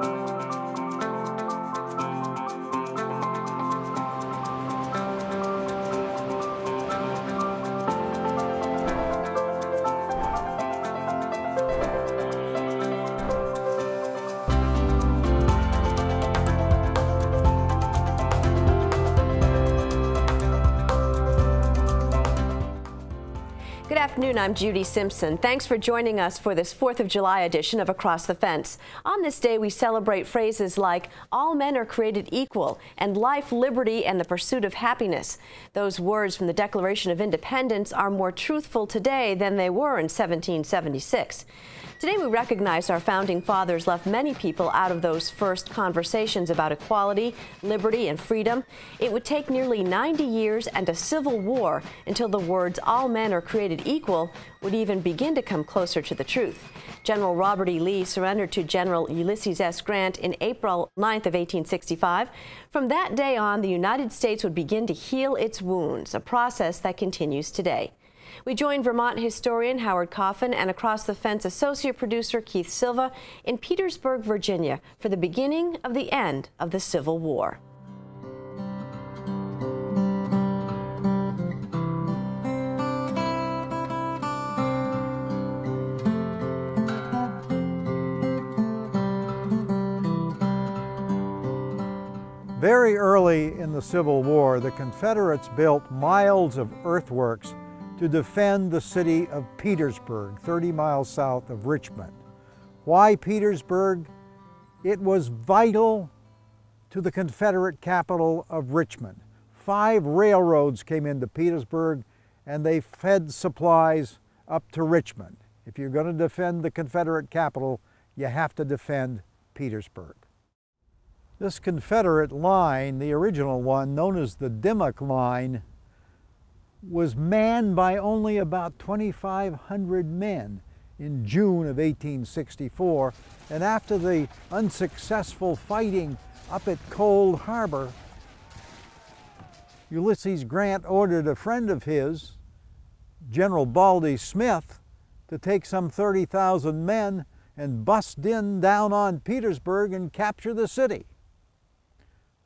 Good afternoon. I'm Judy Simpson. Thanks for joining us for this 4th of July edition of Across the Fence. On this day, we celebrate phrases like all men are created equal and life, liberty, and the pursuit of happiness. Those words from the Declaration of Independence are more truthful today than they were in 1776. Today, we recognize our founding fathers left many people out of those first conversations about equality, liberty, and freedom. It would take nearly 90 years and a civil war until the words all men are created equal would even begin to come closer to the truth. General Robert E. Lee surrendered to General Ulysses S. Grant in April 9th of 1865. From that day on, the United States would begin to heal its wounds, a process that continues today. We join Vermont historian Howard Coffin and Across the Fence associate producer Keith Silva in Petersburg, Virginia, for the beginning of the end of the Civil War. Very early in the Civil War, the Confederates built miles of earthworks to defend the city of Petersburg, 30 miles south of Richmond. Why Petersburg? It was vital to the Confederate capital of Richmond. Five railroads came into Petersburg and they fed supplies up to Richmond. If you're going to defend the Confederate capital, you have to defend Petersburg. This Confederate line, the original one, known as the Dimmock Line, was manned by only about 2,500 men in June of 1864. And after the unsuccessful fighting up at Cold Harbor, Ulysses Grant ordered a friend of his, General Baldy Smith, to take some 30,000 men and bust in down on Petersburg and capture the city.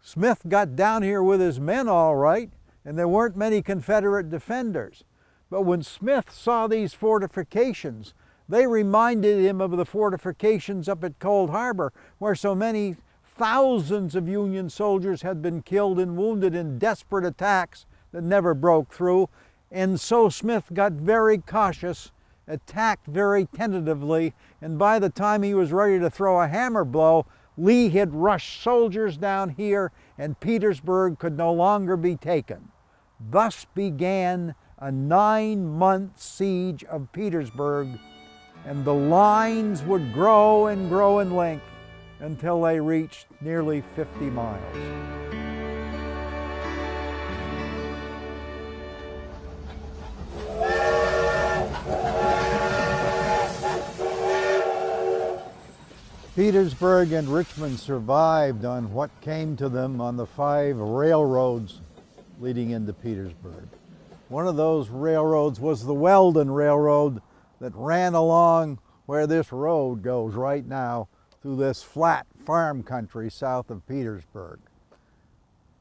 Smith got down here with his men all right, and there weren't many Confederate defenders. But when Smith saw these fortifications, they reminded him of the fortifications up at Cold Harbor, where so many thousands of Union soldiers had been killed and wounded in desperate attacks that never broke through. And so Smith got very cautious, attacked very tentatively, and by the time he was ready to throw a hammer blow, Lee had rushed soldiers down here and Petersburg could no longer be taken. Thus began a nine-month siege of Petersburg and the lines would grow and grow in length until they reached nearly 50 miles. Petersburg and Richmond survived on what came to them on the five railroads leading into Petersburg. One of those railroads was the Weldon Railroad that ran along where this road goes right now through this flat farm country south of Petersburg.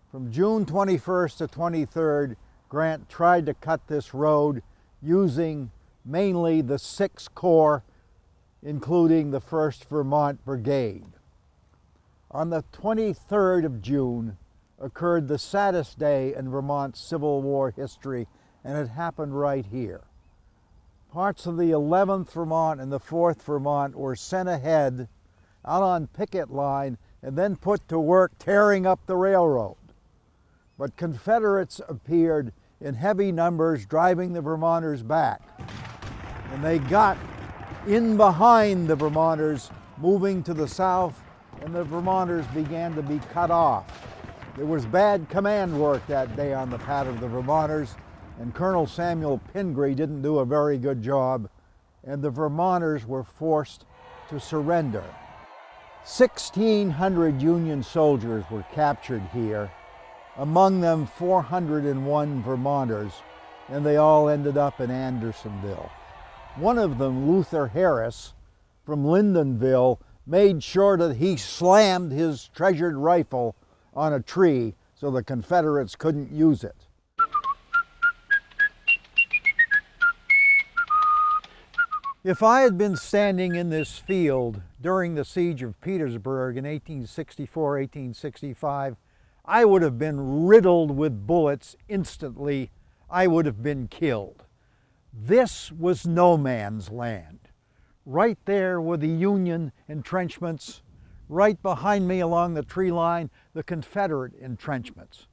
From June 21st to 23rd, Grant tried to cut this road using mainly the 6th Corps including the 1st Vermont Brigade. On the 23rd of June occurred the saddest day in Vermont's Civil War history, and it happened right here. Parts of the 11th Vermont and the 4th Vermont were sent ahead out on picket line and then put to work tearing up the railroad. But Confederates appeared in heavy numbers driving the Vermonters back. And they got in behind the Vermonters moving to the south and the Vermonters began to be cut off. There was bad command work that day on the part of the Vermonters and Colonel Samuel Pingree didn't do a very good job and the Vermonters were forced to surrender. 1,600 Union soldiers were captured here, among them 401 Vermonters, and they all ended up in Andersonville. One of them, Luther Harris from Lyndonville, made sure that he slammed his treasured rifle on a tree so the Confederates couldn't use it. If I had been standing in this field during the siege of Petersburg in 1864 1865, I would have been riddled with bullets instantly. I would have been killed. This was no man's land. Right there were the Union entrenchments. Right behind me along the tree line, the Confederate entrenchments.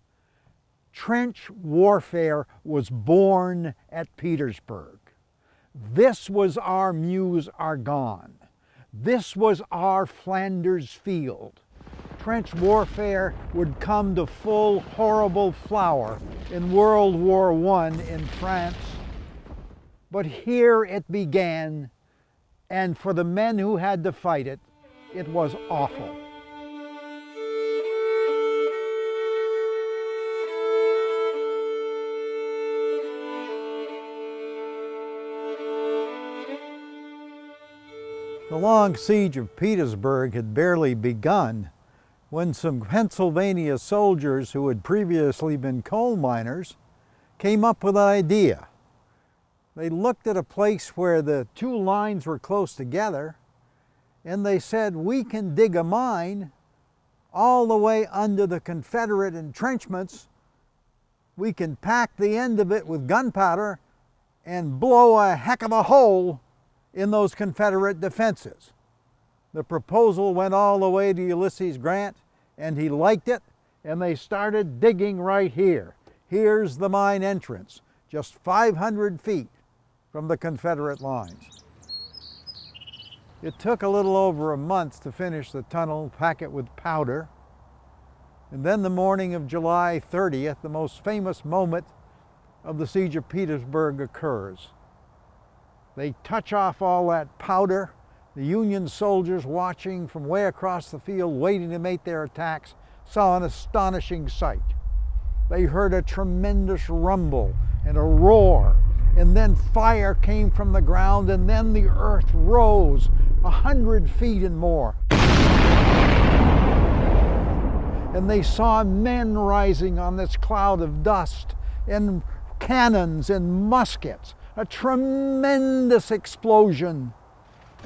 Trench warfare was born at Petersburg. This was our Meuse Argonne. This was our Flanders field. Trench warfare would come to full horrible flower in World War I in France. But here it began, and for the men who had to fight it, it was awful. The long siege of Petersburg had barely begun when some Pennsylvania soldiers who had previously been coal miners came up with an idea. They looked at a place where the two lines were close together and they said, we can dig a mine all the way under the Confederate entrenchments. We can pack the end of it with gunpowder and blow a heck of a hole in those Confederate defenses. The proposal went all the way to Ulysses Grant, and he liked it, and they started digging right here. Here's the mine entrance, just 500 feet from the Confederate lines. It took a little over a month to finish the tunnel, pack it with powder, and then the morning of July 30th, the most famous moment of the Siege of Petersburg occurs. They touch off all that powder. The Union soldiers watching from way across the field, waiting to make their attacks, saw an astonishing sight. They heard a tremendous rumble and a roar, and then fire came from the ground, and then the earth rose a hundred feet and more. And they saw men rising on this cloud of dust, and cannons and muskets a tremendous explosion,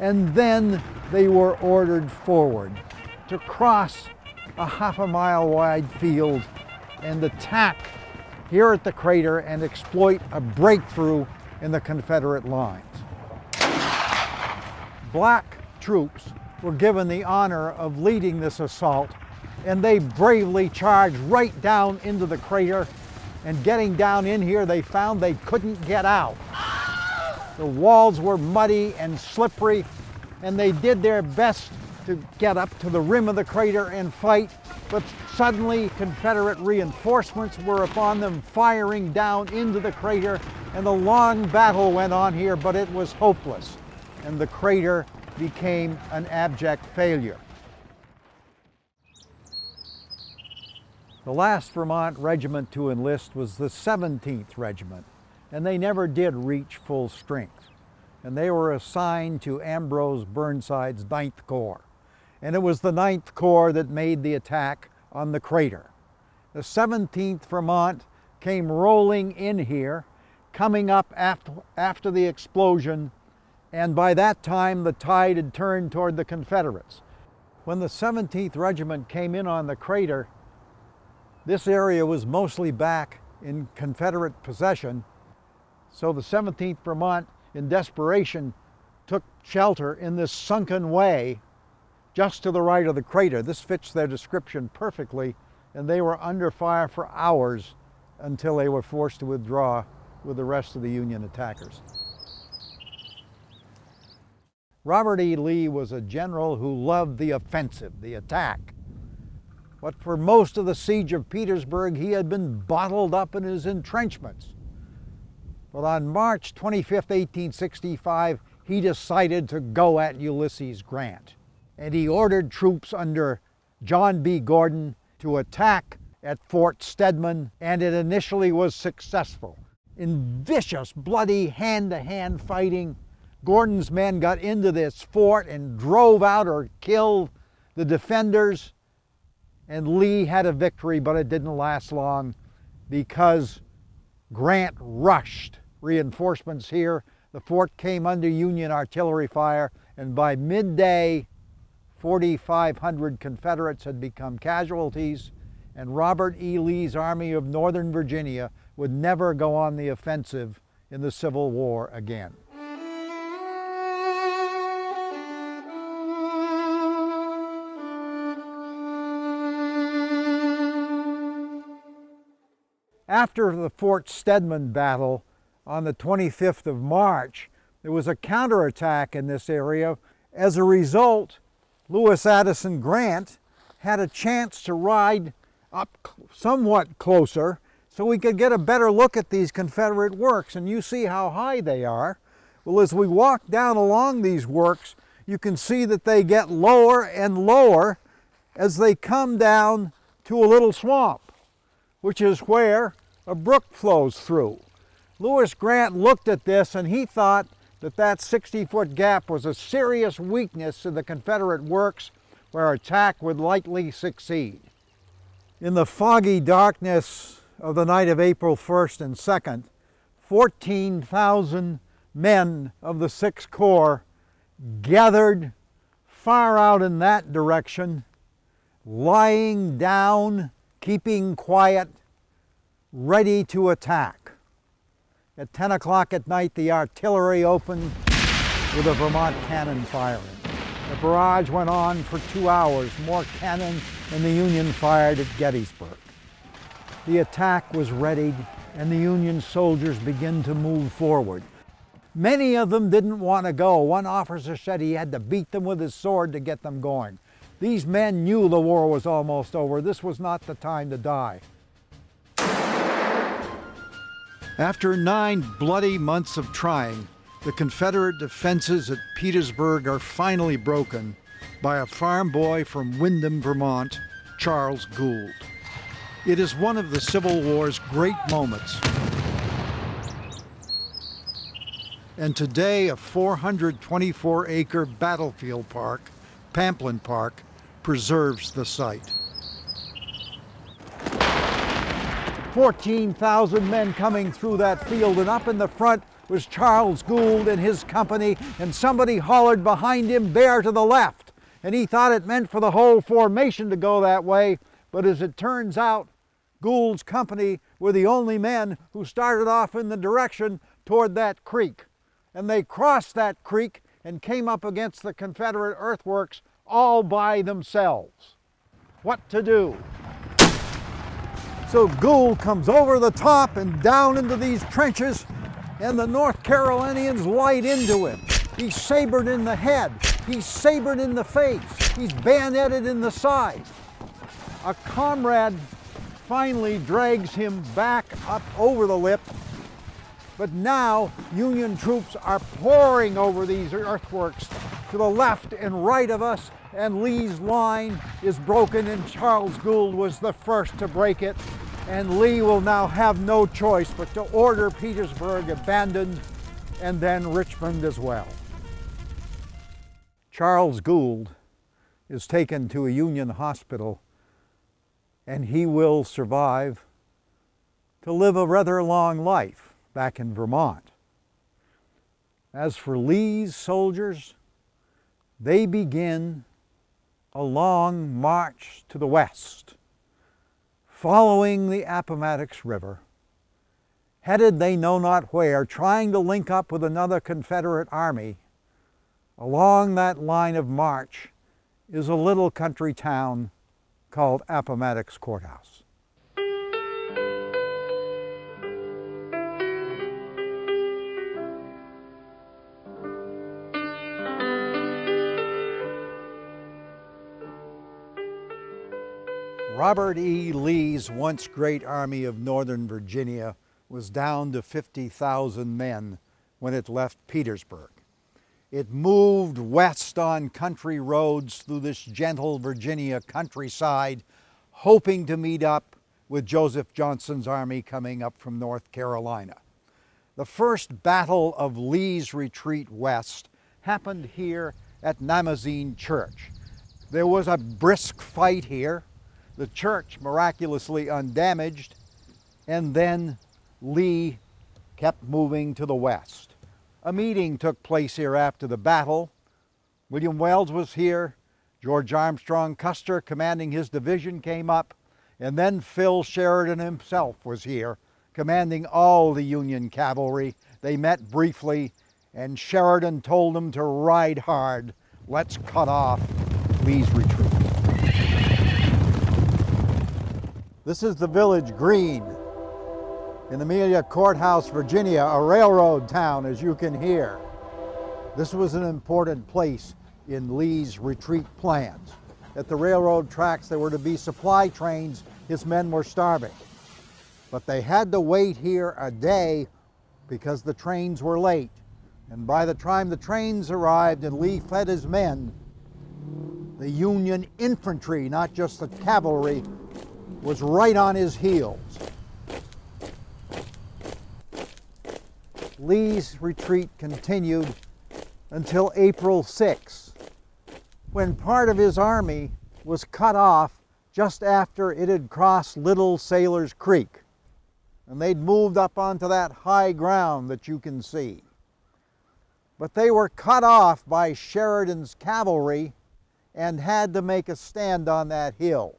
and then they were ordered forward to cross a half a mile wide field and attack here at the crater and exploit a breakthrough in the Confederate lines. Black troops were given the honor of leading this assault and they bravely charged right down into the crater and getting down in here they found they couldn't get out. The walls were muddy and slippery, and they did their best to get up to the rim of the crater and fight, but suddenly Confederate reinforcements were upon them, firing down into the crater, and a long battle went on here, but it was hopeless, and the crater became an abject failure. The last Vermont regiment to enlist was the 17th Regiment and they never did reach full strength. And they were assigned to Ambrose Burnside's 9th Corps. And it was the 9th Corps that made the attack on the crater. The 17th Vermont came rolling in here, coming up after, after the explosion, and by that time the tide had turned toward the Confederates. When the 17th Regiment came in on the crater, this area was mostly back in Confederate possession, so the 17th Vermont, in desperation, took shelter in this sunken way just to the right of the crater. This fits their description perfectly, and they were under fire for hours until they were forced to withdraw with the rest of the Union attackers. Robert E. Lee was a general who loved the offensive, the attack. But for most of the siege of Petersburg, he had been bottled up in his entrenchments. But on March 25, 1865, he decided to go at Ulysses Grant. And he ordered troops under John B. Gordon to attack at Fort Stedman, and it initially was successful. In vicious, bloody hand to hand fighting, Gordon's men got into this fort and drove out or killed the defenders. And Lee had a victory, but it didn't last long because Grant rushed reinforcements here. The fort came under Union artillery fire, and by midday, 4,500 Confederates had become casualties, and Robert E. Lee's Army of Northern Virginia would never go on the offensive in the Civil War again. After the Fort Stedman battle on the 25th of March, there was a counterattack in this area. As a result, Lewis Addison Grant had a chance to ride up somewhat closer so we could get a better look at these Confederate works. And you see how high they are. Well, as we walk down along these works, you can see that they get lower and lower as they come down to a little swamp, which is where a brook flows through. Lewis Grant looked at this and he thought that that 60 foot gap was a serious weakness in the Confederate works where attack would likely succeed. In the foggy darkness of the night of April 1st and 2nd, 14,000 men of the 6th Corps gathered far out in that direction, lying down, keeping quiet, ready to attack. At 10 o'clock at night, the artillery opened with a Vermont cannon firing. The barrage went on for two hours, more cannon than the Union fired at Gettysburg. The attack was readied, and the Union soldiers began to move forward. Many of them didn't want to go. One officer said he had to beat them with his sword to get them going. These men knew the war was almost over. This was not the time to die. After nine bloody months of trying, the Confederate defenses at Petersburg are finally broken by a farm boy from Windham, Vermont, Charles Gould. It is one of the Civil War's great moments. And today, a 424 acre battlefield park, Pamplin Park, preserves the site. 14,000 men coming through that field, and up in the front was Charles Gould and his company, and somebody hollered behind him, bear to the left. And he thought it meant for the whole formation to go that way, but as it turns out, Gould's company were the only men who started off in the direction toward that creek. And they crossed that creek and came up against the Confederate earthworks all by themselves. What to do? So Gould comes over the top and down into these trenches, and the North Carolinians light into him. He's sabered in the head, he's sabered in the face, he's bayoneted in the side. A comrade finally drags him back up over the lip, but now Union troops are pouring over these earthworks to the left and right of us, and Lee's line is broken, and Charles Gould was the first to break it and Lee will now have no choice but to order Petersburg abandoned and then Richmond as well. Charles Gould is taken to a Union hospital and he will survive to live a rather long life back in Vermont. As for Lee's soldiers, they begin a long march to the west following the Appomattox River, headed they know not where, trying to link up with another Confederate army. Along that line of march is a little country town called Appomattox Courthouse. Robert E. Lee's once great Army of Northern Virginia was down to 50,000 men when it left Petersburg. It moved west on country roads through this gentle Virginia countryside, hoping to meet up with Joseph Johnston's army coming up from North Carolina. The first battle of Lee's retreat west happened here at Namozine Church. There was a brisk fight here, the church miraculously undamaged, and then Lee kept moving to the west. A meeting took place here after the battle. William Wells was here. George Armstrong Custer, commanding his division, came up. And then Phil Sheridan himself was here, commanding all the Union cavalry. They met briefly, and Sheridan told them to ride hard. Let's cut off Lee's retreat. This is the village green in Amelia Courthouse, Virginia, a railroad town, as you can hear. This was an important place in Lee's retreat plans. At the railroad tracks, there were to be supply trains. His men were starving. But they had to wait here a day because the trains were late. And by the time the trains arrived and Lee fed his men, the Union infantry, not just the cavalry, was right on his heels. Lee's retreat continued until April 6, when part of his army was cut off just after it had crossed Little Sailor's Creek. And they'd moved up onto that high ground that you can see. But they were cut off by Sheridan's cavalry and had to make a stand on that hill.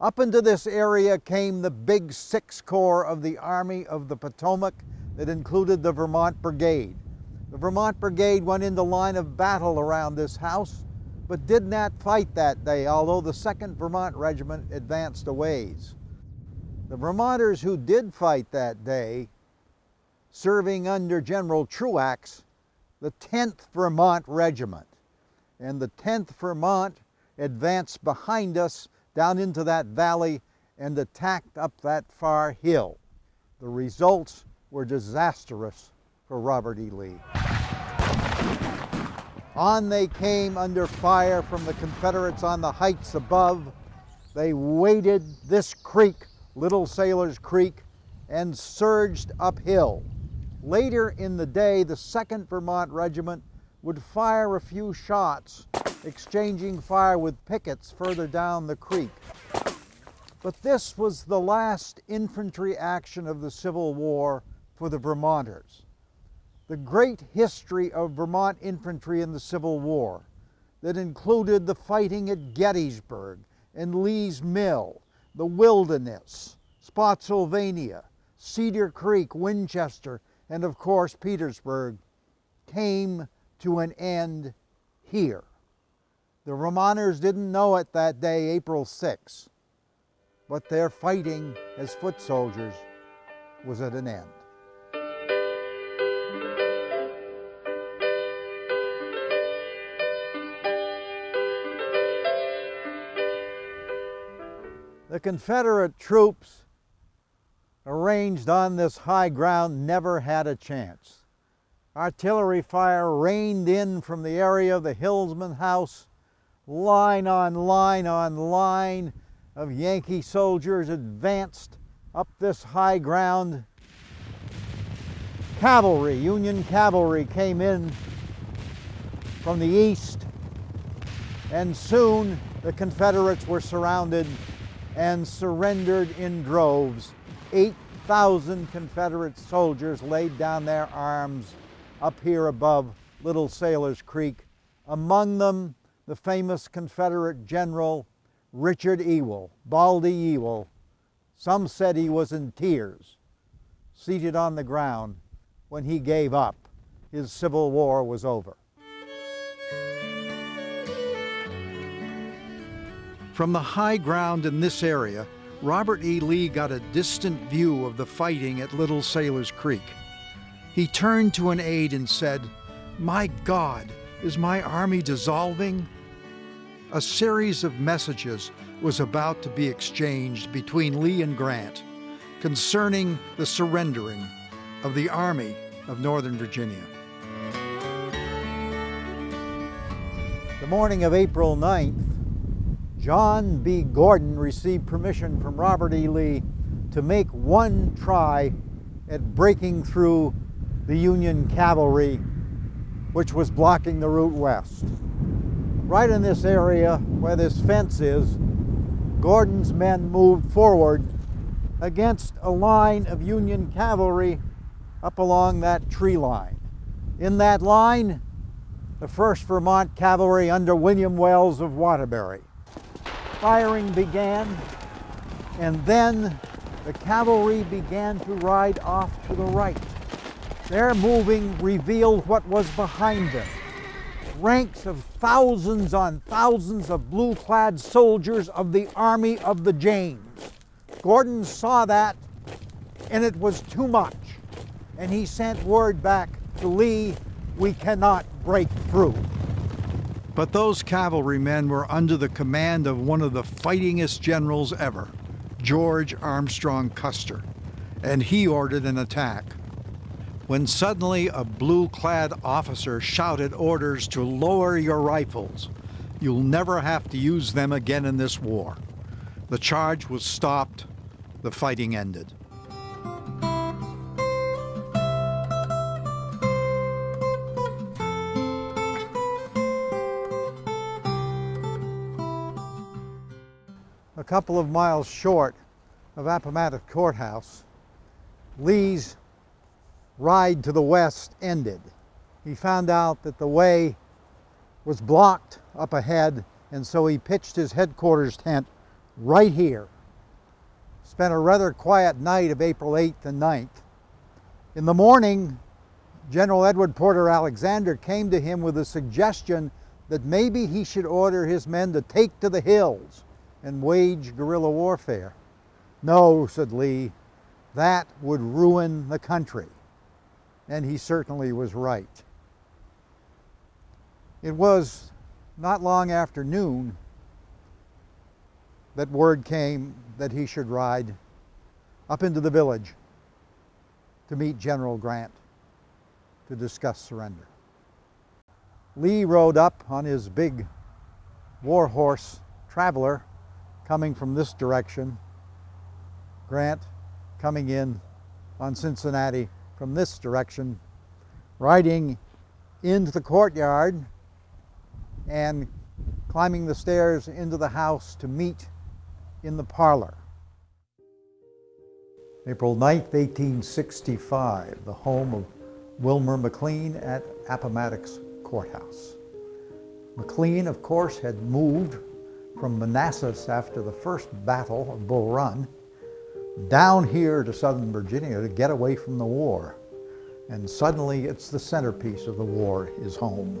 Up into this area came the big Six Corps of the Army of the Potomac that included the Vermont Brigade. The Vermont Brigade went into line of battle around this house, but did not fight that day, although the 2nd Vermont Regiment advanced a ways. The Vermonters who did fight that day, serving under General Truex, the 10th Vermont Regiment. And the 10th Vermont advanced behind us down into that valley and attacked up that far hill. The results were disastrous for Robert E. Lee. On they came under fire from the Confederates on the heights above. They waded this creek, Little Sailor's Creek, and surged uphill. Later in the day, the 2nd Vermont Regiment would fire a few shots, exchanging fire with pickets further down the creek. But this was the last infantry action of the Civil War for the Vermonters. The great history of Vermont infantry in the Civil War that included the fighting at Gettysburg and Lee's Mill, the Wilderness, Spotsylvania, Cedar Creek, Winchester, and of course Petersburg, came to an end here. The Vermonters didn't know it that day, April 6, but their fighting as foot soldiers was at an end. The Confederate troops arranged on this high ground never had a chance. Artillery fire rained in from the area of the Hillsman House, line on line on line of Yankee soldiers advanced up this high ground. Cavalry, Union cavalry came in from the east, and soon the Confederates were surrounded and surrendered in droves. 8,000 Confederate soldiers laid down their arms up here above Little Sailor's Creek. Among them, the famous Confederate general Richard Ewell, Baldy Ewell. Some said he was in tears, seated on the ground when he gave up. His Civil War was over. From the high ground in this area, Robert E. Lee got a distant view of the fighting at Little Sailor's Creek. He turned to an aide and said, My God, is my army dissolving? A series of messages was about to be exchanged between Lee and Grant concerning the surrendering of the Army of Northern Virginia. The morning of April 9th, John B. Gordon received permission from Robert E. Lee to make one try at breaking through the Union cavalry, which was blocking the route west. Right in this area where this fence is, Gordon's men moved forward against a line of Union cavalry up along that tree line. In that line, the 1st Vermont Cavalry under William Wells of Waterbury. Firing began, and then the cavalry began to ride off to the right. Their moving revealed what was behind them. Ranks of thousands on thousands of blue-clad soldiers of the Army of the James. Gordon saw that, and it was too much. And he sent word back to Lee, we cannot break through. But those cavalrymen were under the command of one of the fightingest generals ever, George Armstrong Custer, and he ordered an attack. When suddenly a blue clad officer shouted orders to lower your rifles. You'll never have to use them again in this war. The charge was stopped, the fighting ended. A couple of miles short of Appomattox Courthouse, Lee's ride to the west ended. He found out that the way was blocked up ahead, and so he pitched his headquarters tent right here. Spent a rather quiet night of April 8th and 9th. In the morning, General Edward Porter Alexander came to him with a suggestion that maybe he should order his men to take to the hills and wage guerrilla warfare. No, said Lee, that would ruin the country. And he certainly was right. It was not long after noon that word came that he should ride up into the village to meet General Grant to discuss surrender. Lee rode up on his big war horse traveler coming from this direction. Grant coming in on Cincinnati from this direction, riding into the courtyard and climbing the stairs into the house to meet in the parlor. April 9th, 1865, the home of Wilmer McLean at Appomattox Courthouse. McLean, of course, had moved from Manassas after the first battle of Bull Run down here to southern Virginia to get away from the war. And suddenly it's the centerpiece of the war is home.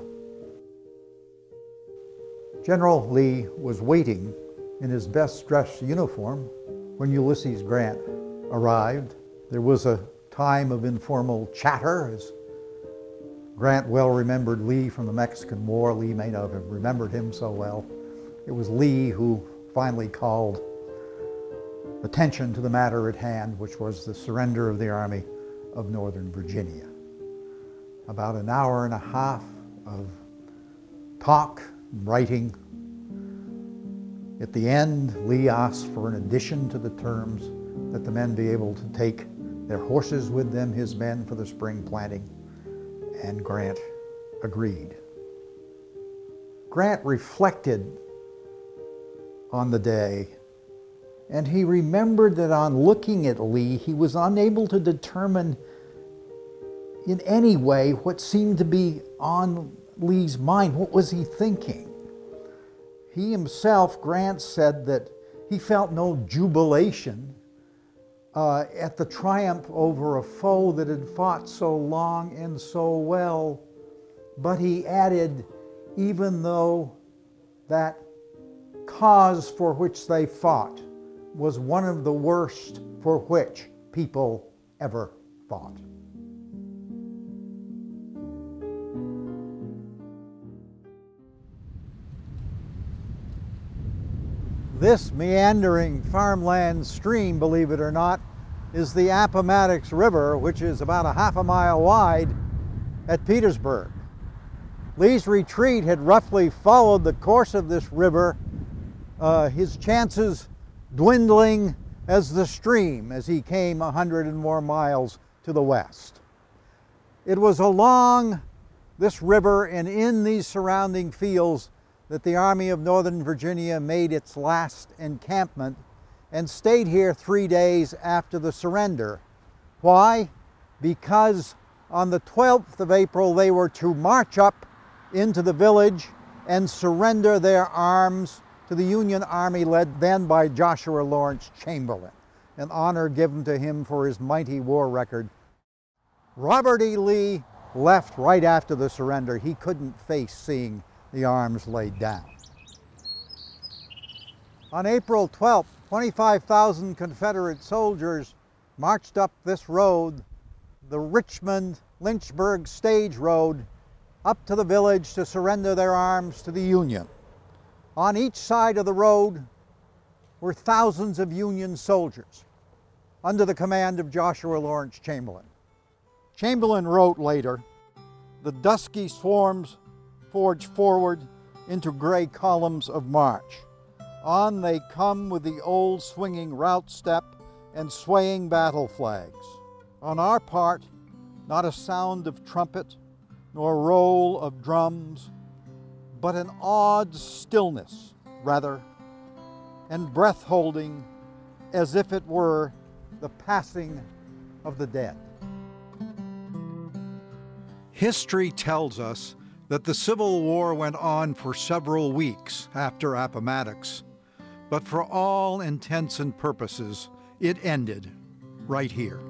General Lee was waiting in his best dressed uniform when Ulysses Grant arrived. There was a time of informal chatter as Grant well remembered Lee from the Mexican War. Lee may not have remembered him so well. It was Lee who finally called attention to the matter at hand, which was the surrender of the Army of Northern Virginia. About an hour and a half of talk, writing. At the end, Lee asked for an addition to the terms that the men be able to take their horses with them, his men, for the spring planting, and Grant agreed. Grant reflected on the day. And he remembered that on looking at Lee, he was unable to determine in any way what seemed to be on Lee's mind. What was he thinking? He himself, Grant, said that he felt no jubilation uh, at the triumph over a foe that had fought so long and so well. But he added, even though that cause for which they fought was one of the worst for which people ever fought. This meandering farmland stream, believe it or not, is the Appomattox River, which is about a half a mile wide at Petersburg. Lee's retreat had roughly followed the course of this river uh, his chances dwindling as the stream as he came a hundred and more miles to the west. It was along this river and in these surrounding fields that the Army of Northern Virginia made its last encampment and stayed here three days after the surrender. Why? Because on the 12th of April they were to march up into the village and surrender their arms to the Union Army led then by Joshua Lawrence Chamberlain, an honor given to him for his mighty war record. Robert E. Lee left right after the surrender. He couldn't face seeing the arms laid down. On April 12th, 25,000 Confederate soldiers marched up this road, the Richmond Lynchburg Stage Road, up to the village to surrender their arms to the Union. On each side of the road were thousands of Union soldiers under the command of Joshua Lawrence Chamberlain. Chamberlain wrote later, the dusky swarms forge forward into gray columns of march. On they come with the old swinging rout step and swaying battle flags. On our part, not a sound of trumpet nor roll of drums, but an awed stillness, rather, and breath holding as if it were the passing of the dead. History tells us that the Civil War went on for several weeks after Appomattox, but for all intents and purposes, it ended right here.